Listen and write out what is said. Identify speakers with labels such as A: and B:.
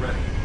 A: ready.